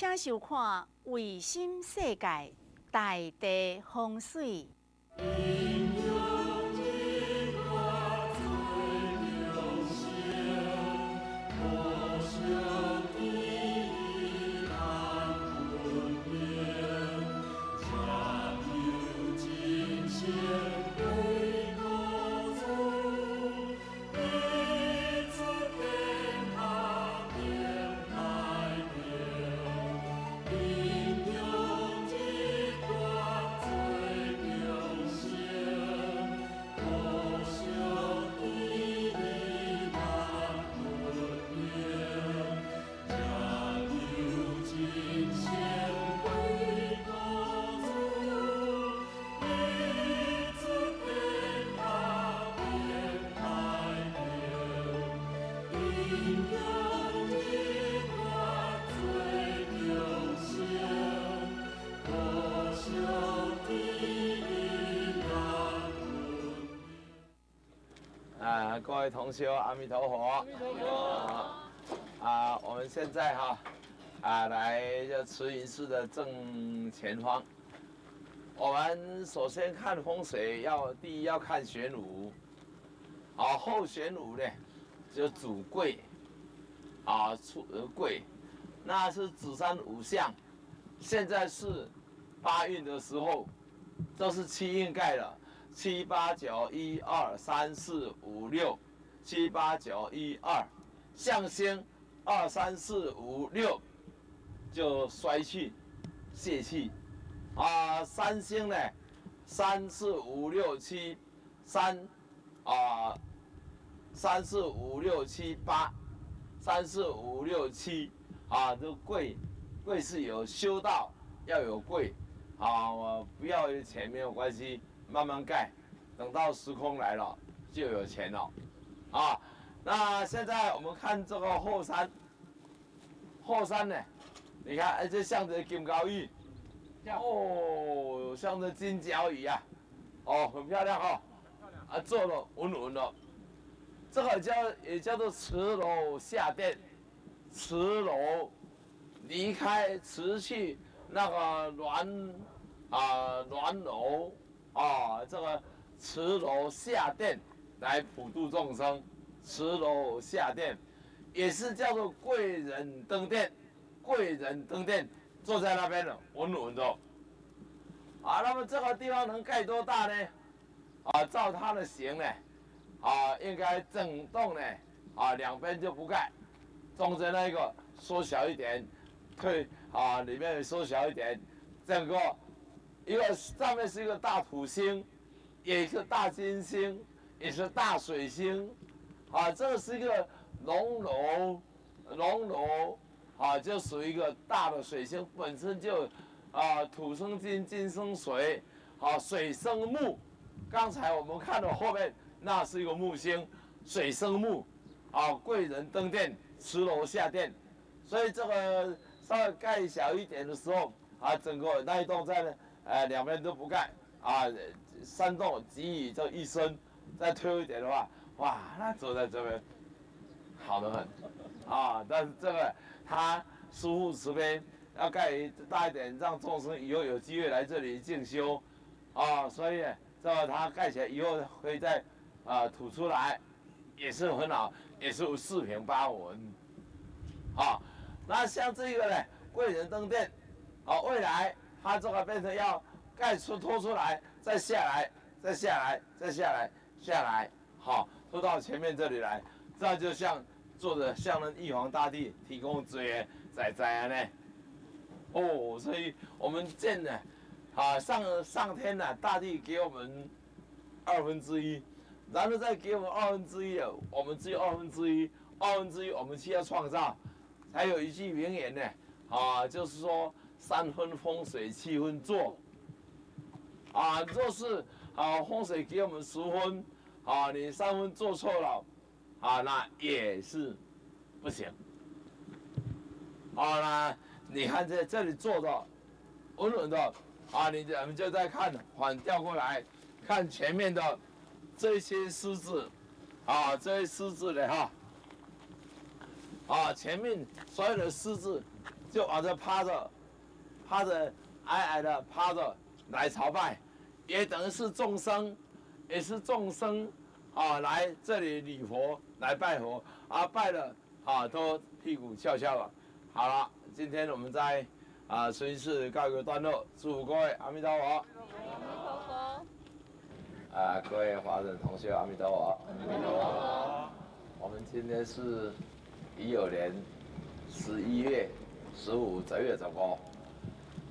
请收看卫星世界大地风水。位同修，阿弥陀佛！阿弥陀佛！啊，我们现在哈啊来这慈云寺的正前方。我们首先看风水，要第一要看玄武，啊后玄武呢就主贵，啊出而贵，那是子山五相。现在是八运的时候，这是七运盖了。七八九一二三四五六，七八九一二，象星二三四五六就衰气、泄气啊。三星呢，三四五六七三啊，三四五六七八，三四五六七啊，这贵贵是有修道，要有贵啊，不要钱没有关系。慢慢盖，等到时空来了，就有钱了，啊！那现在我们看这个后山，后山呢，你看，哎，这像着金高玉，哦，像着金角鱼啊，哦，很漂亮哈，啊，做的稳稳的，这个叫也叫做瓷楼下殿，瓷楼离开瓷器那个鸾啊鸾楼。啊，这个慈楼下殿来普度众生，慈楼下殿也是叫做贵人登殿，贵人登殿坐在那边的稳稳的。啊，那么这个地方能盖多大呢？啊，照它的形呢，啊，应该整栋呢，啊，两边就不盖，中间那个缩小一点，退啊，里面缩小一点，整个。一个上面是一个大土星，也是大金星，也是大水星，啊，这是一个龙楼，龙楼，啊，就属于一个大的水星，本身就，啊，土生金，金生水，啊，水生木，刚才我们看到后面那是一个木星，水生木，啊，贵人登殿，慈楼下殿，所以这个稍微盖小一点的时候，啊，整个那一栋在呢。哎，两边都不盖啊，山洞给予这一生，再推一点的话，哇，那走在这边好的很啊。但是这个他师父慈悲，要盖大一点，让众生以后有机会来这里进修啊。所以这个他盖起来以后可以再啊吐出来，也是很好，也是四平八稳啊。那像这个呢，贵人登殿啊，未来。它这个变成要盖出拖出来，再下来，再下来，再下来，下来，好，拖到前面这里来，这就像做的向人玉皇大帝提供资源，在在呢。哦，所以我们见呢，啊上上天呢，大地给我们二分之一，然后再给我们二分之一，我们只有二分之一，二分之一我们需要创造。还有一句名言呢，啊，就是说。三分风水，七分做。啊，若是啊风水给我们十分，啊你三分做错了，啊那也是不行。好啦，你看在这里做的稳稳的，啊你我们就在看反调过来，看前面的这些狮子，啊这些狮子的哈，啊前面所有的狮子。就往这趴着，趴着矮矮的趴着来朝拜，也等于是众生，也是众生啊来这里礼佛来拜佛啊拜了啊都屁股翘翘了。好了，今天我们在啊慈云寺告一个段落，祝福各位阿弥陀佛。阿弥陀佛。啊，各位华人同学，阿弥陀佛。阿弥陀佛。我们今天是乙酉年十一月十五，正月十五，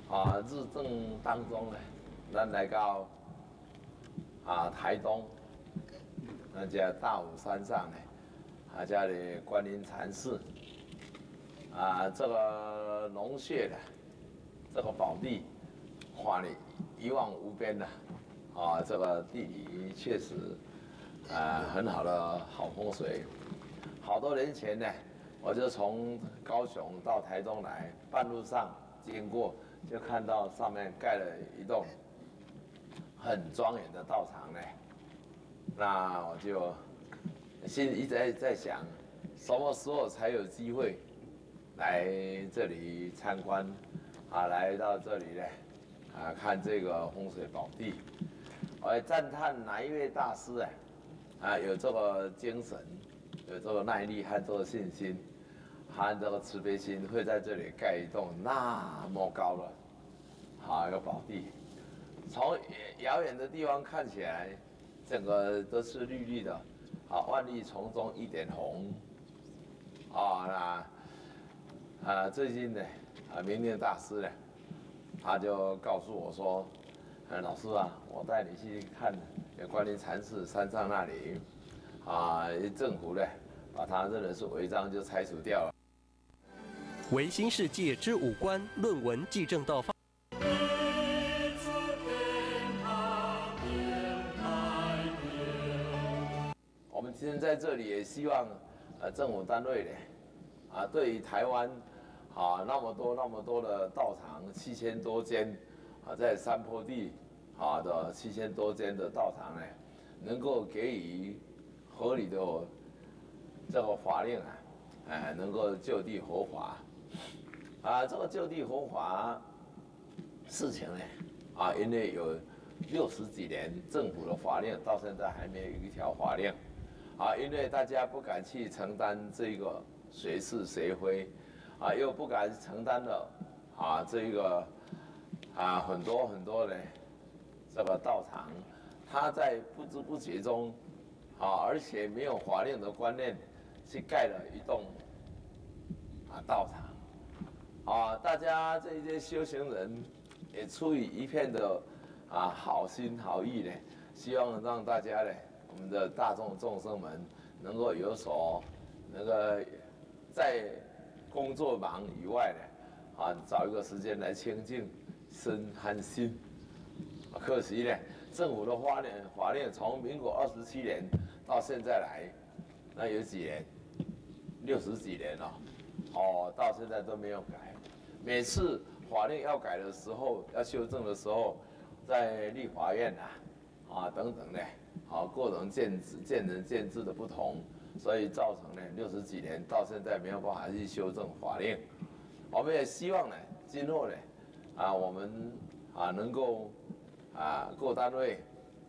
啊，日正当中呢，咱来到啊台东，那家大武山上呢，啊家里观音禅寺，啊这个龙穴的这个宝地，画的一望无边的，啊这个地理确实啊很好的好风水。好多年前呢，我就从高雄到台东来，半路上经过，就看到上面盖了一栋很庄严的道场呢。那我就心里一直在在想，什么时候才有机会来这里参观？啊，来到这里呢，啊，看这个风水宝地，我也赞叹哪一位大师啊，啊，有这个精神。有这个耐力和这个信心，和这个慈悲心，会在这里盖一栋那么高的，好一个宝地。从遥远的地方看起来，整个都是绿绿的，啊，万绿丛中一点红。啊，那啊，最近呢，啊，明年大师呢，他就告诉我说，老师啊，我带你去看有关于禅寺山上那里。啊，政府呢，把他认为是违章，就拆除掉了。唯心世界之五官论文记正道方。在这里也希望，呃，政府单位呢，啊，对于台湾，啊，那么多那么多的道场，七千多间，啊，在山坡地，啊的七千多间的道场呢，能够给予。合理的这个法令啊，哎，能够就地合法啊，这个就地合法事情呢，啊，因为有六十几年政府的法令到现在还没有一条法令啊，因为大家不敢去承担这个谁是谁非啊，又不敢承担了啊，这个啊很多很多的这个道场，他在不知不觉中。啊，而且没有法令的观念，去盖了一栋啊道场，啊，大家这些修行人也出于一片的啊好心好意呢，希望让大家呢，我们的大众众生们能够有所那个在工作忙以外呢，啊，找一个时间来清净身和心。可惜呢，政府的法令法令从民国二十七年。到现在来，那有几年，六十几年了，哦，到现在都没有改。每次法令要改的时候，要修正的时候，在立法院呐，啊等等的的，啊个人见智、见仁见智的不同，所以造成呢六十几年到现在没有办法去修正法令。我们也希望呢，今后呢，啊我们啊能够啊各单位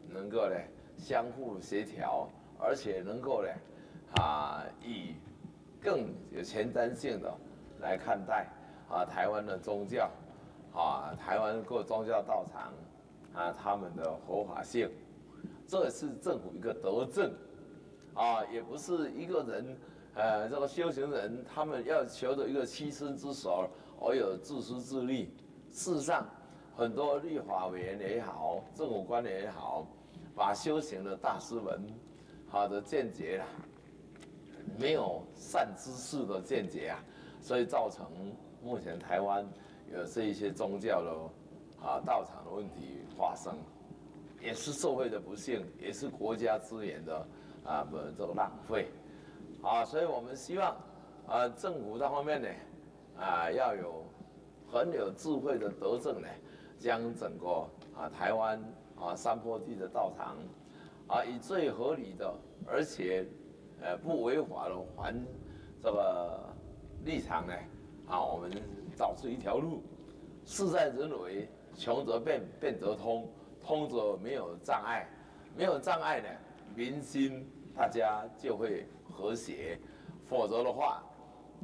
能够呢相互协调。而且能够呢，啊，以更有前瞻性的来看待啊台湾的宗教，啊台湾各宗教道场啊他们的合法性，这是政府一个德政，啊也不是一个人，呃这个修行人他们要求的一个栖身之所而有自私自利。事实上，很多立法委员也好，政府官员也好，把修行的大师们。好的见解啦，没有善知识的见解啊，所以造成目前台湾有这一些宗教的啊道场的问题发生，也是社会的不幸，也是国家资源的啊不这个浪费，啊，所以我们希望啊政府这方面呢啊要有很有智慧的德政呢，将整个啊台湾啊山坡地的道场。啊，以最合理的，而且，呃，不违法的环这个立场呢，啊，我们找出一条路。事在人为，穷则变，变则通，通则没有障碍，没有障碍呢，民心大家就会和谐。否则的话，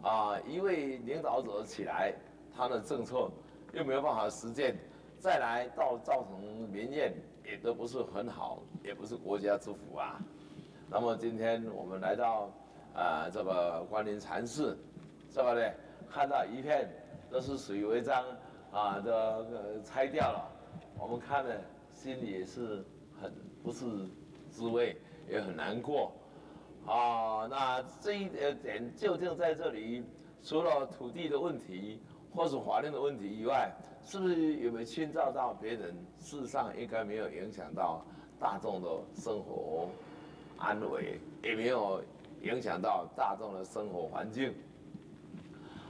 啊，一位领导者起来，他的政策又没有办法实践，再来到造成民怨，也都不是很好，也不是国家之福啊。那么今天我们来到啊这个关林禅寺，是吧呢？看到一片都是水违章啊，这个拆掉了，我们看了心里也是很不是滋味，也很难过。啊，那这一点究竟在这里，除了土地的问题或是法令的问题以外，是不是有没有侵扰到别人？事实上应该没有影响到大众的生活安危，也没有影响到大众的生活环境。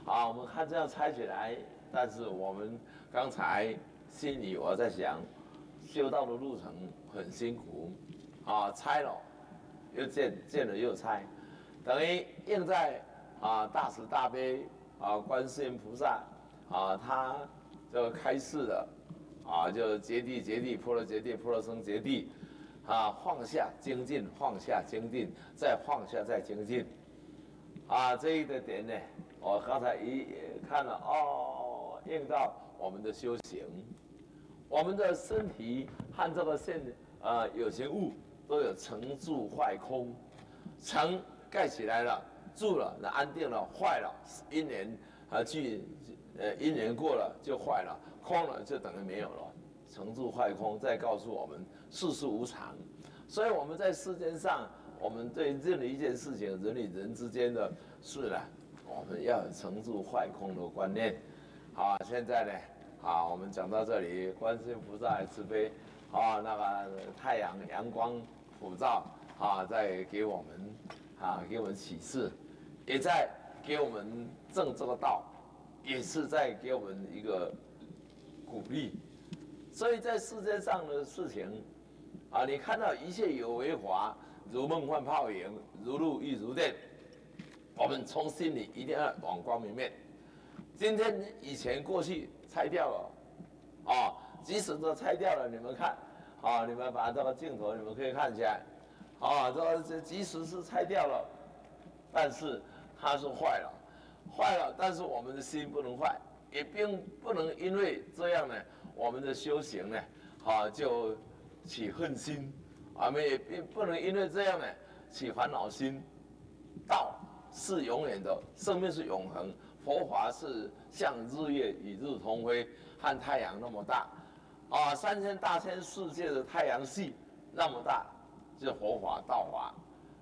啊，我们看这样拆起来，但是我们刚才心里我在想，修道的路程很辛苦，啊，拆了。又建建了又拆，等于印在啊大慈大悲啊观世音菩萨啊他就开示了啊就揭谛揭谛波罗揭谛波罗僧揭谛啊放下精进放下精进再放下再精进啊这一个点呢我刚才一看了哦印到我们的修行，我们的身体和这个现呃有形物。都有成住坏空，成盖起来了，住了那安定了，坏了一年啊去呃一年过了就坏了，空了就等于没有了，成住坏空再告诉我们世事无常，所以我们在世间上，我们对任何一件事情人与人之间的事呢，我们要有成住坏空的观念。好，现在呢，啊，我们讲到这里，观世音菩萨慈悲，啊，那个太阳阳光。普照啊，在给我们啊，给我们启示，也在给我们正这个道，也是在给我们一个鼓励。所以在世界上的事情啊，你看到一切有为法，如梦幻泡影，如露亦如电。我们从心里一定要往光明面。今天以前过去拆掉了，啊，即使这拆掉了，你们看。啊，你们把这个镜头，你们可以看起来，啊，这这即使是拆掉了，但是它是坏了，坏了，但是我们的心不能坏，也并不能因为这样呢，我们的修行呢，啊，就起恨心，我们也并不能因为这样呢，起烦恼心。道是永远的，生命是永恒，佛法是像日月与日同辉，和太阳那么大。啊，三千大千世界的太阳系那么大，是佛法道法。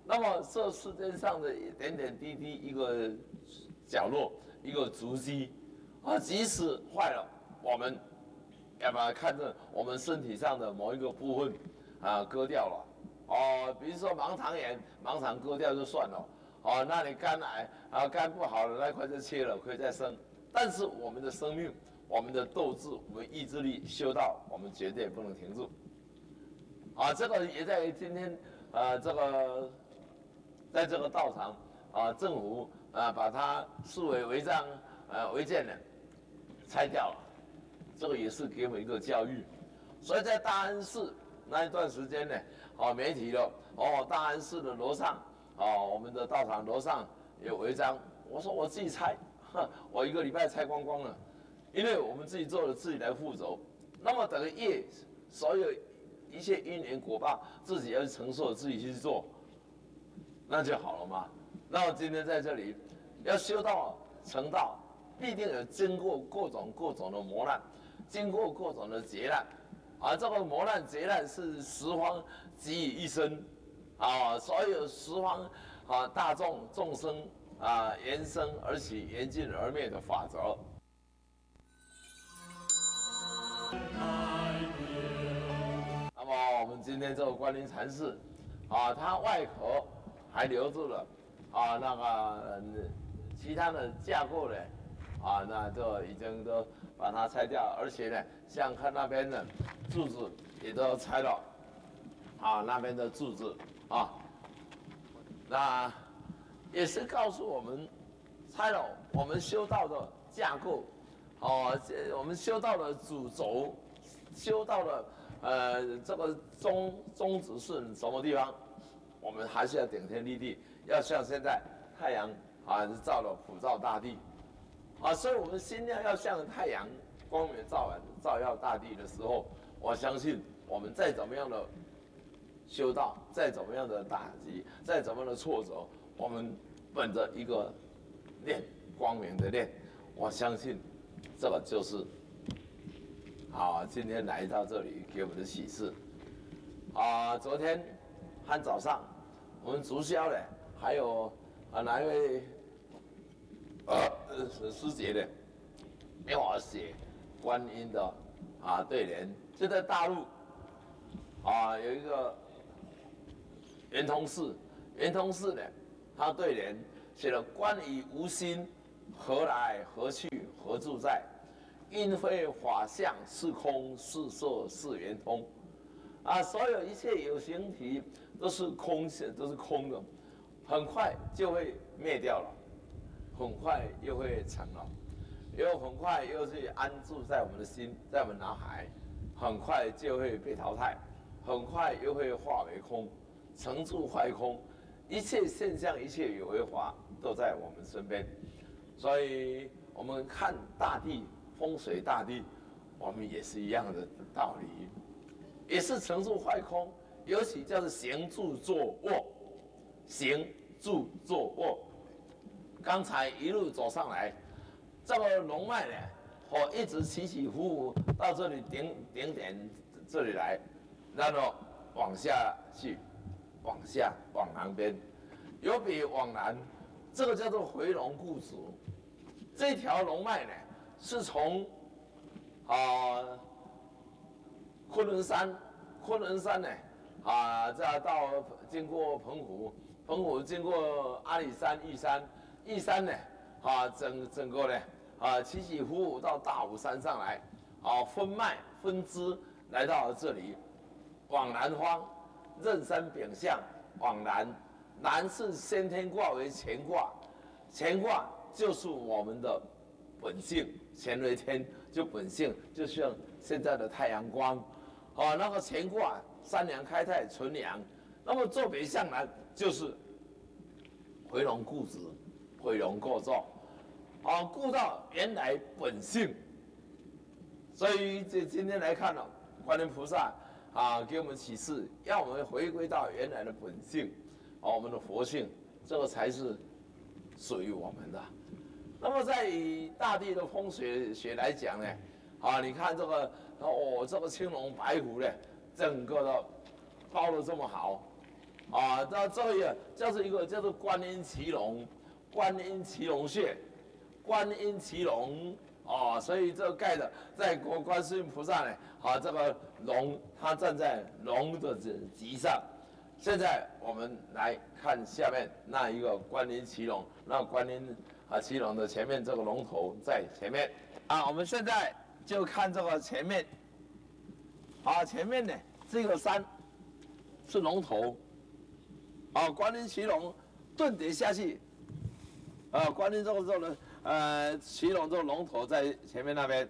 那么这世界上的一点点滴滴一个角落，一个足迹，啊，即使坏了，我们要把它看成我们身体上的某一个部分，啊，割掉了。哦，比如说盲肠炎，盲肠割掉就算了。哦，那你肝癌啊，肝不好的那块就切了，可以再生。但是我们的生命。我们的斗志，我们意志力修道，我们绝对不能停住。啊，这个也在今天，啊，这个，在这个道场，啊，政府啊把它视为违章，呃，违建的，拆掉了。这个也是给我们一个教育。所以在大安寺那一段时间呢，哦，媒体了，哦，大安寺的楼上，啊，我们的道场楼上有违章，我说我自己拆，哼，我一个礼拜拆光光了。因为我们自己做了，自己来负责，那么等于业，所有一切因缘果报，自己要去承受，自己去做，那就好了嘛。那我今天在这里，要修道成道，必定有经过各种各种的磨难，经过各种的劫难，而这个磨难劫难是十方给予一生，啊，所有十方啊大众众生啊缘生而起，缘尽而灭的法则。那么我们今天这个关林禅寺，啊，它外壳还留住了，啊，那个其他的架构呢，啊，那就已经都把它拆掉，而且呢，像看那边的柱子也都拆了，啊，那边的柱子啊，那也是告诉我们，拆了我们修道的架构哦，这我们修道的主轴，修道的呃这个宗宗旨是什么地方？我们还是要顶天立地，要像现在太阳啊照了普照大地，啊，所以我们心量要像太阳光明照完照耀大地的时候，我相信我们再怎么样的修道，再怎么样的打击，再怎么样的挫折，我们本着一个念光明的念，我相信这个就是啊，今天来到这里给我们的启示。啊，昨天和早上我们竹霄的还有啊哪一位呃师姐的，给我写观音的啊对联，就在大陆啊有一个圆通寺，圆通寺呢，他对联写了“观以无心，何来何去何自在？因非法相是空，是色是圆通。”啊，所有一切有形体都是空性，都是空的，很快就会灭掉了，很快又会成了，又很快又是安住在我们的心，在我们脑海，很快就会被淘汰，很快又会化为空，成住坏空，一切现象，一切有为法都在我们身边，所以我们看大地风水大地，我们也是一样的道理。也是成住坏空，尤其叫做行住坐卧，行住坐卧。刚才一路走上来，这个龙脉呢，我一直起起伏伏到这里顶顶点这里来，然后往下去，往下往南边，有比往南，这个叫做回龙固子。这条龙脉呢，是从啊。昆仑山，昆仑山呢，啊，再到经过澎湖，澎湖经过阿里山、玉山，玉山呢，啊，整整个呢，啊，起起伏伏到大武山上来，啊，分脉分支来到这里，往南方，壬山丙向往南，南是先天卦为乾卦，乾卦就是我们的本性，乾为天，就本性，就像现在的太阳光。啊，那个乾卦三阳开泰纯阳，那么坐北向南就是回龙固执，回龙过坐，啊，顾到原来本性。所以这今天来看了观音菩萨啊，给我们启示，要我们回归到原来的本性，啊，我们的佛性，这个才是属于我们的。那么在以大地的风水学来讲呢，啊，你看这个。哦，这个青龙白虎呢，整个的包的这么好，啊，那这个就是一个叫做观音骑龙，观音骑龙穴，观音骑龙，哦，所以这个盖的在国观世音菩萨呢，啊，这个龙它站在龙的这脊上。现在我们来看下面那一个观音骑龙，那观音啊骑龙的前面这个龙头在前面，啊，我们现在。就看这个前面，啊，前面呢这个山是龙头，啊，观音骑龙顿跌下去，啊，观音这个时候呢呃骑龙这个龙头在前面那边，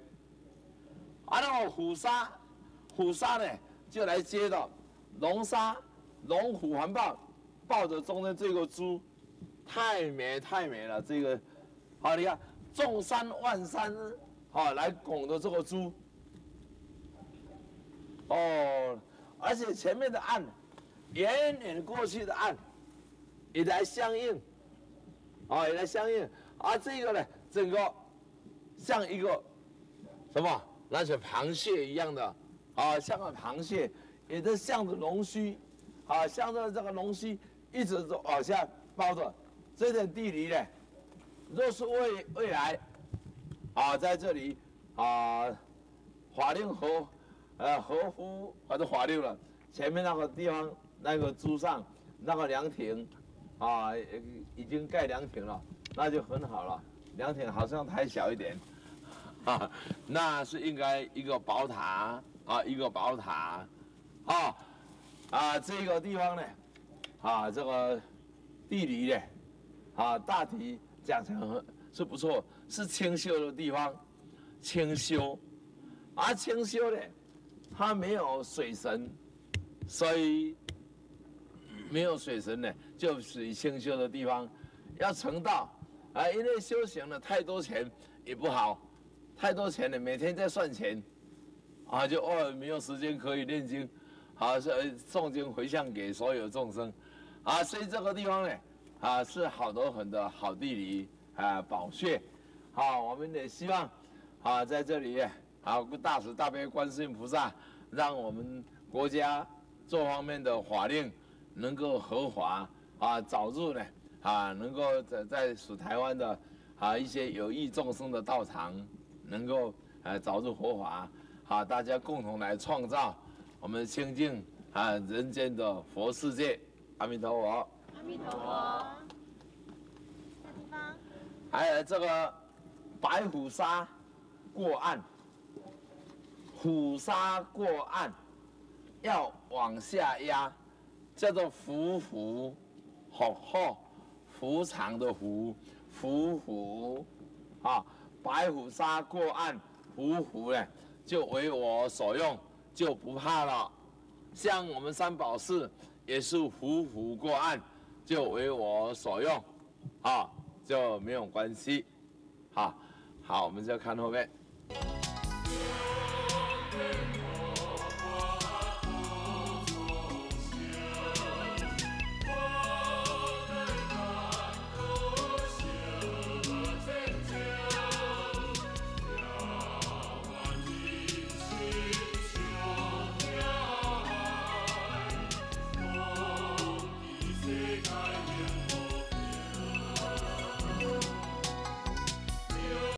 啊，那个虎鲨，虎鲨呢就来接到龙鲨，龙虎环抱，抱着中间这个猪，太美太美了，这个，好，你看众山万山。啊，来拱着这个猪，哦，而且前面的岸，远远过去的岸，也来相应，啊，也来相应，而这个呢，整个像一个什么，那些螃蟹一样的，啊，像个螃蟹，也在向着龙须，啊，向着这个龙须一直往下包着，这点地理呢，若是未未来。啊，在这里啊，法令河，呃，河湖还是法令了。前面那个地方那个柱上那个凉亭，啊，已经盖凉亭了，那就很好了。凉亭好像太小一点，啊，那是应该一个宝塔啊，一个宝塔，啊，啊，这个地方呢，啊，这个地理呢，啊，大体讲成是不错。是清秀的地方，清修，而清修呢，它没有水神，所以没有水神呢，就属于清修的地方。要成道啊，因为修行了太多钱也不好，太多钱了，每天在算钱，啊，就哦没有时间可以念经，啊，是诵经回向给所有众生，啊，所以这个地方呢，啊，是好多很多好地理啊，宝穴，好，我们也希望，啊，在这里啊，大慈大悲观世音菩萨，让我们国家这方面的法令能够合法啊，早日呢。啊，能够在在属台湾的啊一些有益众生的道场，能够啊早日活法，好，大家共同来创造我们清净啊人间的佛世界。阿弥陀佛。阿弥陀佛。这地方。还有这个白虎沙过岸，虎沙过岸要往下压，叫做伏虎，吼吼。无常的湖，伏虎，啊，白虎沙过岸，伏虎呢就为我所用，就不怕了。像我们三宝寺也是伏虎过岸，就为我所用，啊，就没有关系。好，好，我们就看后面。